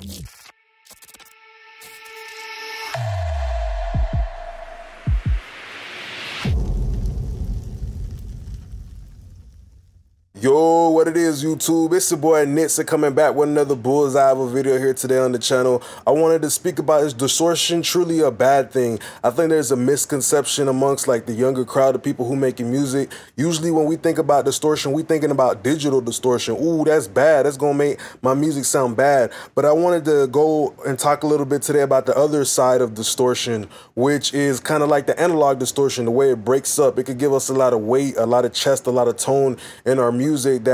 Yo, it is, YouTube? It's your boy Nitsa coming back with another bullseye of a video here today on the channel. I wanted to speak about is distortion truly a bad thing? I think there's a misconception amongst like the younger crowd of people who making music. Usually when we think about distortion, we thinking about digital distortion. Ooh, that's bad. That's gonna make my music sound bad. But I wanted to go and talk a little bit today about the other side of distortion, which is kind of like the analog distortion, the way it breaks up. It could give us a lot of weight, a lot of chest, a lot of tone in our music music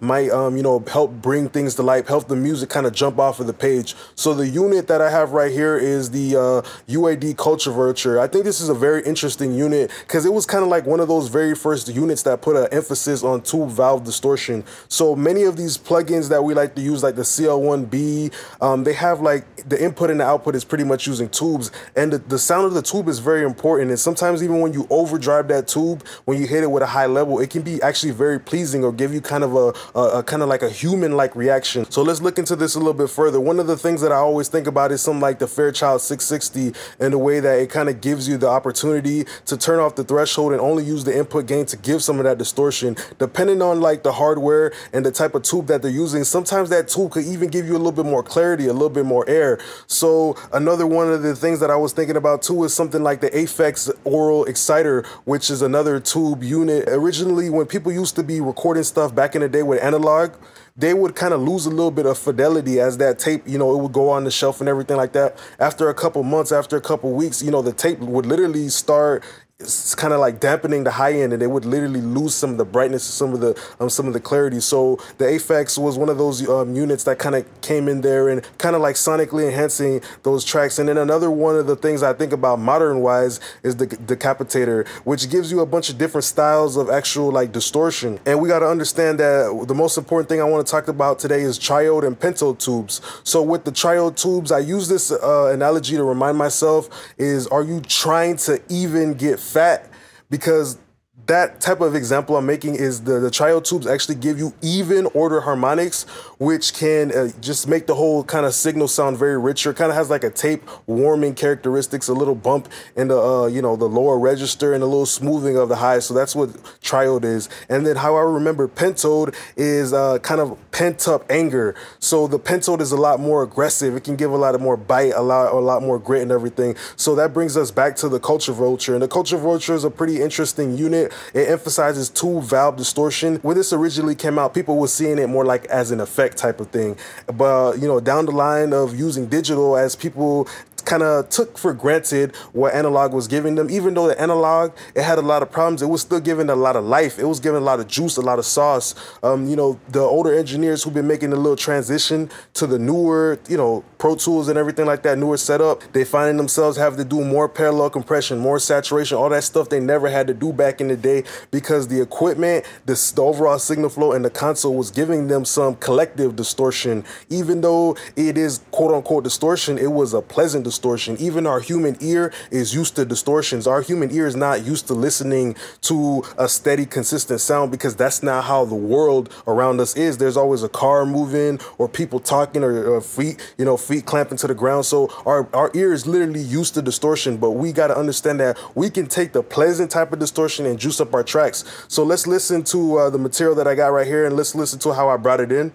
might, um, you know, help bring things to life, help the music kind of jump off of the page. So the unit that I have right here is the uh, UAD Culture Vulture. I think this is a very interesting unit because it was kind of like one of those very first units that put an emphasis on tube valve distortion. So many of these plugins that we like to use, like the CL1B, um, they have like the input and the output is pretty much using tubes. And the, the sound of the tube is very important. And sometimes even when you overdrive that tube, when you hit it with a high level, it can be actually very pleasing or give you kind of a, a, a kind of like a human like reaction. So let's look into this a little bit further. One of the things that I always think about is something like the Fairchild 660 and the way that it kind of gives you the opportunity to turn off the threshold and only use the input gain to give some of that distortion. Depending on like the hardware and the type of tube that they're using, sometimes that tube could even give you a little bit more clarity, a little bit more air. So another one of the things that I was thinking about too is something like the Aphex Aural Exciter, which is another tube unit. Originally, when people used to be recording stuff back in the day with analog, they would kind of lose a little bit of fidelity as that tape, you know, it would go on the shelf and everything like that. After a couple months, after a couple weeks, you know, the tape would literally start it's kind of like dampening the high end, and they would literally lose some of the brightness, some of the um, some of the clarity. So the Aphex was one of those um, units that kind of came in there and kind of like sonically enhancing those tracks. And then another one of the things I think about modern wise is the decapitator, which gives you a bunch of different styles of actual like distortion. And we got to understand that the most important thing I want to talk about today is triode and pentode tubes. So with the triode tubes, I use this uh, analogy to remind myself: is are you trying to even get fat because that type of example I'm making is the, the triode tubes actually give you even order harmonics, which can uh, just make the whole kind of signal sound very richer. Kind of has like a tape warming characteristics, a little bump in the, uh, you know, the lower register and a little smoothing of the high. So that's what triode is. And then how I remember pentode is uh, kind of pent up anger. So the pentode is a lot more aggressive. It can give a lot of more bite, a lot, a lot more grit and everything. So that brings us back to the culture vulture. And the culture vulture is a pretty interesting unit it emphasizes tube valve distortion. When this originally came out, people were seeing it more like as an effect type of thing. But, you know, down the line of using digital as people kind of took for granted what analog was giving them. Even though the analog, it had a lot of problems, it was still giving a lot of life. It was giving a lot of juice, a lot of sauce. Um, you know, the older engineers who've been making a little transition to the newer, you know, Pro Tools and everything like that, newer setup, they finding themselves having to do more parallel compression, more saturation, all that stuff they never had to do back in the day because the equipment, the, the overall signal flow, and the console was giving them some collective distortion. Even though it is quote unquote distortion, it was a pleasant distortion. Even our human ear is used to distortions. Our human ear is not used to listening to a steady, consistent sound because that's not how the world around us is. There's always a car moving or people talking or, or feet, you know, feet clamping to the ground. So our, our ear is literally used to distortion, but we got to understand that we can take the pleasant type of distortion and juice up our tracks. So let's listen to uh, the material that I got right here and let's listen to how I brought it in.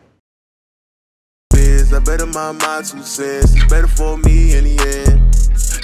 I better mind my two cents. It's better for me in the end.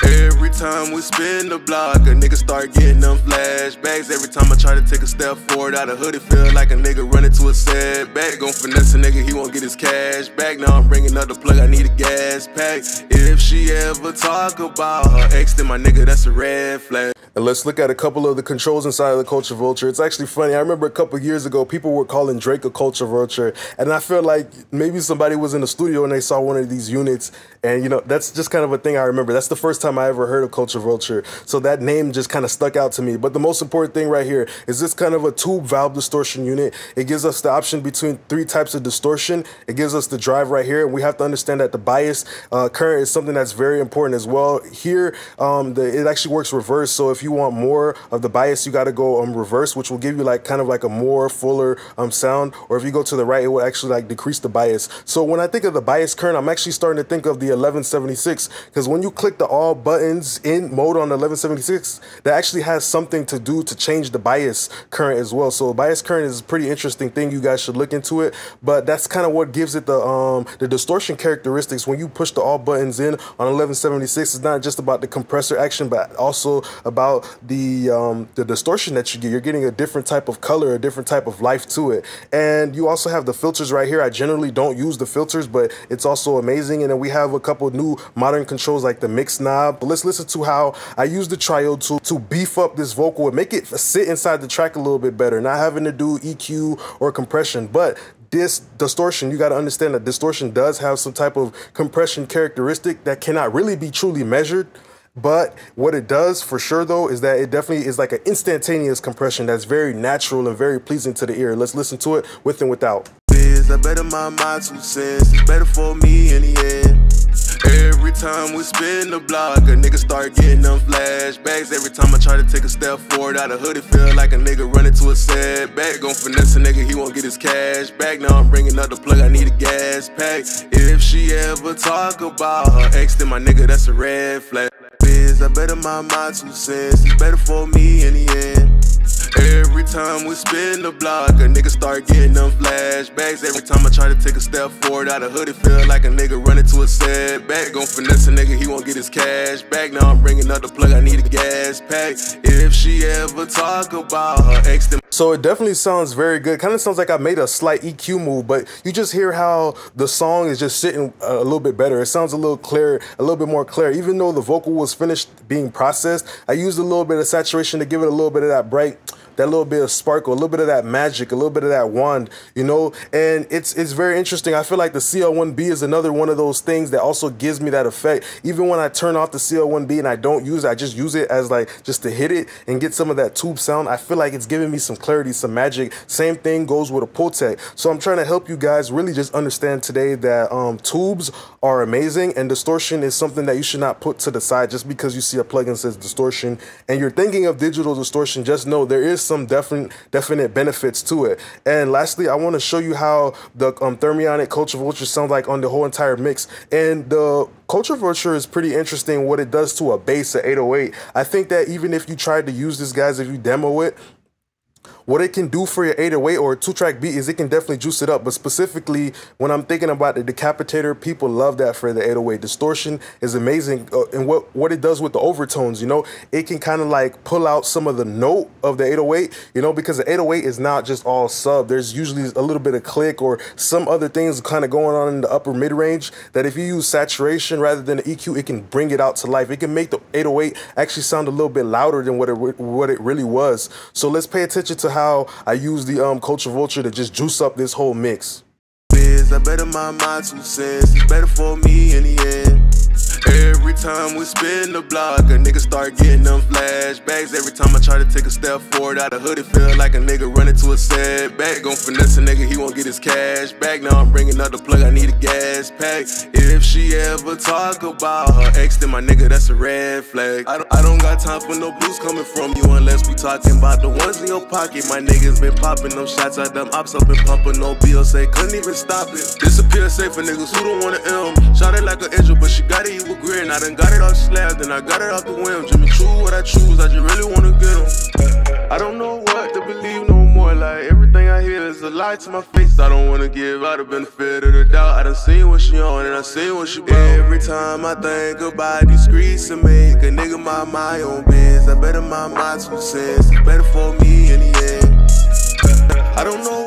Every time we spin the block, a nigga start getting them flashbacks. Every time I try to take a step forward out of hood, it feel like a nigga running to a setback. Gon' finesse a nigga, he won't get his cash back. Now I'm bringing up the plug, I need a gas pack. If she ever talk about her ex, then my nigga, that's a red flag. And let's look at a couple of the controls inside of the Culture Vulture. It's actually funny. I remember a couple years ago, people were calling Drake a Culture Vulture. And I feel like maybe somebody was in the studio and they saw one of these units. And, you know, that's just kind of a thing I remember. That's the first time I ever heard of Culture Vulture. So that name just kind of stuck out to me. But the most important thing right here is this kind of a tube valve distortion unit. It gives us the option between three types of distortion. It gives us the drive right here. And we have to understand that the bias uh, current is something that's very important as well. Here, um, the, it actually works reverse. So if you want more of the bias, you got to go um, reverse, which will give you like kind of like a more fuller um, sound. Or if you go to the right, it will actually like decrease the bias. So when I think of the bias current, I'm actually starting to think of the 1176 because when you click the all buttons in mode on the 1176, that actually has something to do to change the bias current as well. So bias current is a pretty interesting thing. You guys should look into it. But that's kind of what gives it the um, the distortion characteristics. When you push the all buttons in on 1176, it's not just about the compressor action, but also about the um, the distortion that you get. You're getting a different type of color, a different type of life to it. And you also have the filters right here. I generally don't use the filters, but it's also amazing. And then we have a couple new modern controls like the mix knob. But let's listen to how I use the triode tool to beef up this vocal and make it sit inside the track a little bit better, not having to do EQ or compression. But this distortion, you got to understand that distortion does have some type of compression characteristic that cannot really be truly measured. But what it does for sure though is that it definitely is like an instantaneous compression that's very natural and very pleasing to the ear. Let's listen to it with and without. I better my mind two cents. It's better for me in the end. Every time we spin the block, a nigga start getting them flashbacks. Every time I try to take a step forward out of hood, it feel like a nigga running to a setback. Gon' finesse a nigga, he won't get his cash back. Now I'm bringing up the plug, I need a gas pack. If she ever talk about her ex, then my nigga, that's a red flag. I better my mind two cents. It's better for me in the end. Every time we spin the block, a nigga start getting them flashbacks. Every time I try to take a step forward out of hood, it feel like a nigga running to a setback. Gon' finesse a nigga, he won't get his cash back. Now I'm bringing up the plug, I need a gas pack. If she ever talk about her ex, then so it definitely sounds very good. Kind of sounds like I made a slight EQ move, but you just hear how the song is just sitting uh, a little bit better. It sounds a little clearer, a little bit more clear. Even though the vocal was finished being processed, I used a little bit of saturation to give it a little bit of that bright that little bit of sparkle, a little bit of that magic, a little bit of that wand, you know. And it's it's very interesting. I feel like the CL1B is another one of those things that also gives me that effect. Even when I turn off the CL1B and I don't use it, I just use it as like just to hit it and get some of that tube sound. I feel like it's giving me some clarity, some magic. Same thing goes with a Pultec. So I'm trying to help you guys really just understand today that um, tubes are amazing and distortion is something that you should not put to the side just because you see a plugin says distortion and you're thinking of digital distortion. Just know there is some definite definite benefits to it. And lastly, I want to show you how the um, Thermionic Culture Vulture sounds like on the whole entire mix. And the Culture Vulture is pretty interesting what it does to a bass at 808. I think that even if you tried to use this, guys, if you demo it, what it can do for your 808 or two track beat is it can definitely juice it up. But specifically, when I'm thinking about the decapitator, people love that for the 808. Distortion is amazing. Uh, and what, what it does with the overtones, you know, it can kind of like pull out some of the note of the 808, you know, because the 808 is not just all sub. There's usually a little bit of click or some other things kind of going on in the upper mid range that if you use saturation rather than the EQ, it can bring it out to life. It can make the 808 actually sound a little bit louder than what it, what it really was. So let's pay attention to how I use the um Culture Vulture to just juice up this whole mix. I better mind two cents. Better for me in the end. Every time we spin the block, a nigga start getting them flashbacks. Every time I try to take a step forward out of hood, it feel like a nigga running to a setback. Gon' finesse a nigga, he won't get his cash back. Now I'm bringing up the plug, I need a gas pack. If she ever talk about her ex, then my nigga, that's a red flag. I don't, I don't got time for no blues coming from you unless we talking about the ones in your pocket. My niggas been popping them shots at them ops up and pumping no bills, say couldn't even stop it. Disappear safe for niggas who don't wanna M. Shot it like an angel, but she got it, you grin. I done got it off slab, then I got it off the whim. Jimmy Choo, what I choose, I just really wanna get them. I don't know what to believe no more. Like everything I hear is a lie to my face. I don't wanna give out the benefit of the doubt. I done seen what she on and I seen what she about. Every time I think about these streets and make a nigga mind my own biz. I better mind my two cents. It's better for me in the end. I don't know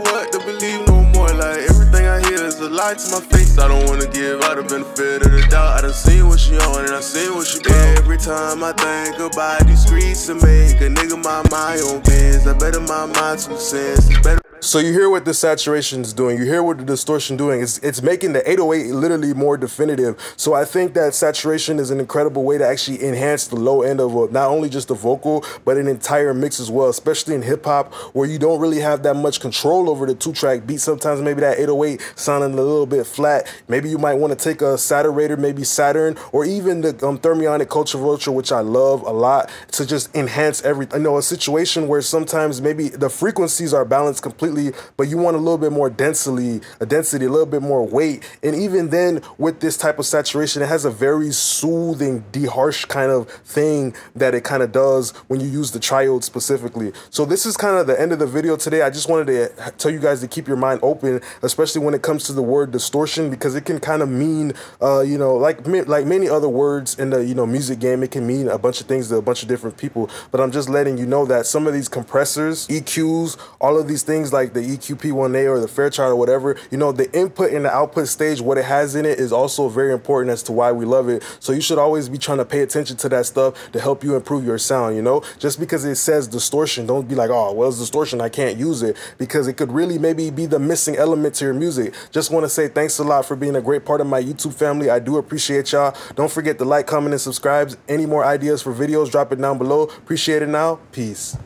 to my face. I don't wanna give out the benefit of the doubt. I done seen what she on and I seen what she got. Every time I think about these streets and make a nigga my mind on biz. I better mind my two cents. Better. So you hear what the saturation is doing. You hear what the distortion doing. It's it's making the 808 literally more definitive. So I think that saturation is an incredible way to actually enhance the low end of a, not only just the vocal but an entire mix as well. Especially in hip hop where you don't really have that much control over the two track beat. Sometimes maybe that 808 sounding a little bit flat. Maybe you might want to take a saturator, maybe Saturn, or even the um, Thermionic Culture Vulture, which I love a lot, to just enhance everything. You know, a situation where sometimes maybe the frequencies are balanced completely completely, but you want a little bit more density, a density, a little bit more weight. And even then, with this type of saturation, it has a very soothing, de-harsh kind of thing that it kind of does when you use the triode specifically. So this is kind of the end of the video today. I just wanted to tell you guys to keep your mind open, especially when it comes to the word distortion, because it can kind of mean, uh, you know, like like many other words in the you know music game, it can mean a bunch of things to a bunch of different people. But I'm just letting you know that some of these compressors, EQs, all of these things like the EQP1A or the Fairchild or whatever, you know, the input and the output stage, what it has in it is also very important as to why we love it. So you should always be trying to pay attention to that stuff to help you improve your sound, you know? Just because it says distortion, don't be like, oh, well, it's distortion, I can't use it. Because it could really maybe be the missing element to your music. Just want to say thanks a lot for being a great part of my YouTube family. I do appreciate y'all. Don't forget to like, comment, and subscribe. Any more ideas for videos, drop it down below. Appreciate it now. Peace.